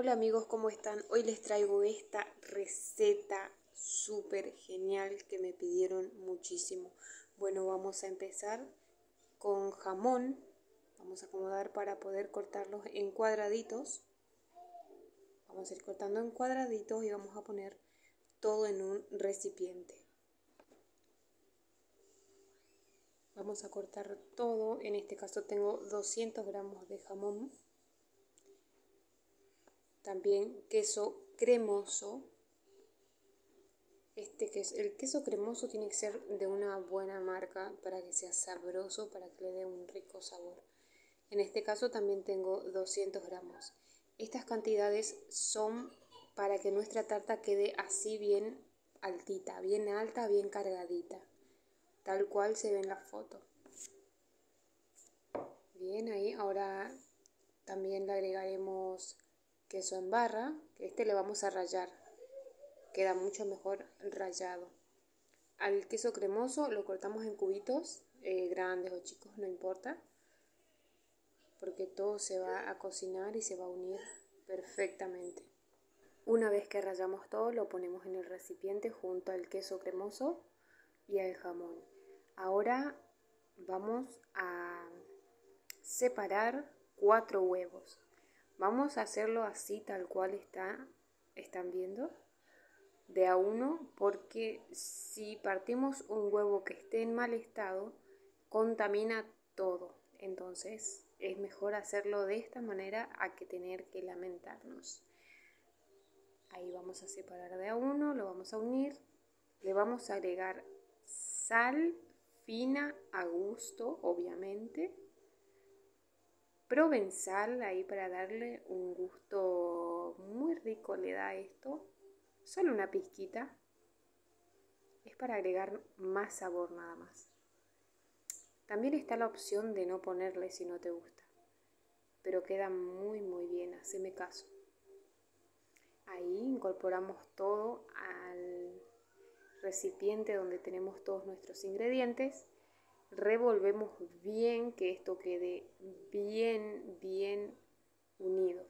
Hola amigos, ¿cómo están? Hoy les traigo esta receta súper genial que me pidieron muchísimo. Bueno, vamos a empezar con jamón. Vamos a acomodar para poder cortarlos en cuadraditos. Vamos a ir cortando en cuadraditos y vamos a poner todo en un recipiente. Vamos a cortar todo. En este caso tengo 200 gramos de jamón también queso cremoso. Este que es el queso cremoso tiene que ser de una buena marca para que sea sabroso, para que le dé un rico sabor. En este caso también tengo 200 gramos. Estas cantidades son para que nuestra tarta quede así bien altita, bien alta, bien cargadita, tal cual se ve en la foto. Bien, ahí ahora también le agregaremos queso en barra, que este le vamos a rallar, queda mucho mejor rallado. Al queso cremoso lo cortamos en cubitos, eh, grandes o chicos, no importa, porque todo se va a cocinar y se va a unir perfectamente. Una vez que rallamos todo, lo ponemos en el recipiente junto al queso cremoso y al jamón. Ahora vamos a separar cuatro huevos. Vamos a hacerlo así tal cual está, están viendo, de a uno, porque si partimos un huevo que esté en mal estado, contamina todo. Entonces es mejor hacerlo de esta manera a que tener que lamentarnos. Ahí vamos a separar de a uno, lo vamos a unir, le vamos a agregar sal fina a gusto, obviamente provenzal ahí para darle un gusto muy rico le da esto. Solo una pizquita. Es para agregar más sabor nada más. También está la opción de no ponerle si no te gusta. Pero queda muy muy bien, haceme caso. Ahí incorporamos todo al recipiente donde tenemos todos nuestros ingredientes revolvemos bien que esto quede bien, bien unido.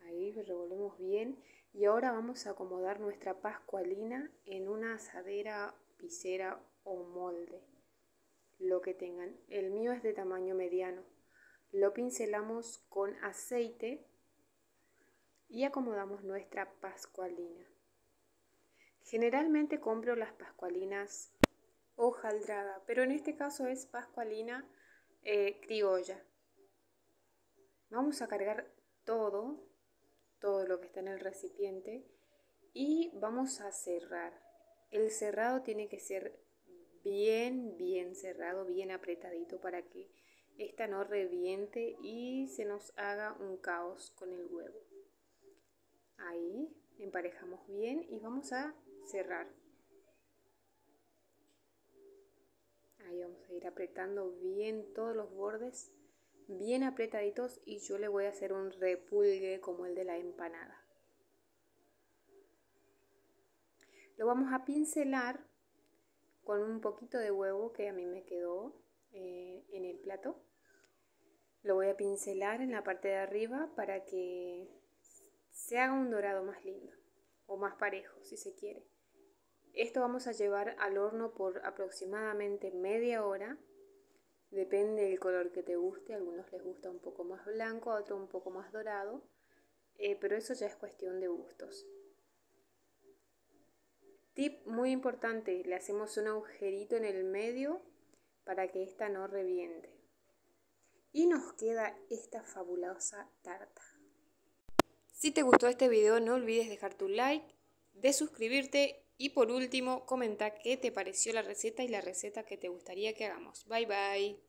Ahí revolvemos bien y ahora vamos a acomodar nuestra pascualina en una asadera, pisera o molde, lo que tengan. El mío es de tamaño mediano. Lo pincelamos con aceite y acomodamos nuestra pascualina. Generalmente compro las pascualinas hojaldrada, pero en este caso es pascualina eh, criolla. Vamos a cargar todo, todo lo que está en el recipiente y vamos a cerrar. El cerrado tiene que ser bien, bien cerrado, bien apretadito para que esta no reviente y se nos haga un caos con el huevo. Ahí emparejamos bien y vamos a cerrar. Ahí vamos a ir apretando bien todos los bordes, bien apretaditos y yo le voy a hacer un repulgue como el de la empanada. Lo vamos a pincelar con un poquito de huevo que a mí me quedó eh, en el plato. Lo voy a pincelar en la parte de arriba para que se haga un dorado más lindo o más parejo si se quiere. Esto vamos a llevar al horno por aproximadamente media hora. Depende del color que te guste. A algunos les gusta un poco más blanco, a otros un poco más dorado. Eh, pero eso ya es cuestión de gustos. Tip muy importante, le hacemos un agujerito en el medio para que esta no reviente. Y nos queda esta fabulosa tarta. Si te gustó este video no olvides dejar tu like, de suscribirte y por último, comenta qué te pareció la receta y la receta que te gustaría que hagamos. Bye bye.